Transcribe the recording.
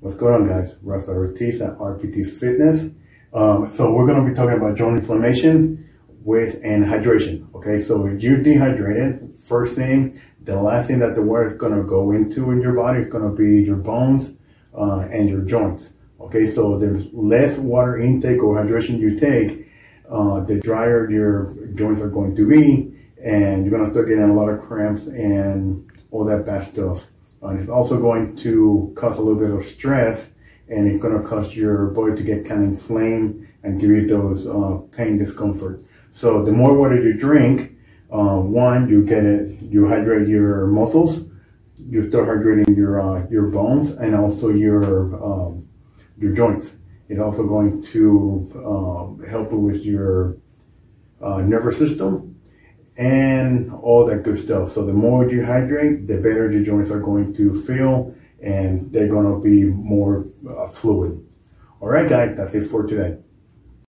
What's going on, guys? Rafael Ortiz at RPT Fitness. Um, so we're going to be talking about joint inflammation with and hydration. Okay, so if you're dehydrated, first thing, the last thing that the water is going to go into in your body is going to be your bones uh, and your joints. Okay, so there's less water intake or hydration you take, uh, the drier your joints are going to be, and you're going to start getting a lot of cramps and all that bad stuff. And it's also going to cause a little bit of stress and it's going to cause your body to get kind of inflamed and give you those uh, pain discomfort. So the more water you drink, uh, one, you get it, you hydrate your muscles, you start hydrating your uh, your bones and also your um, your joints. It's also going to um, help with your uh, nervous system and all that good stuff. So the more you hydrate, the better your joints are going to feel and they're going to be more uh, fluid. All right, guys, that's it for today.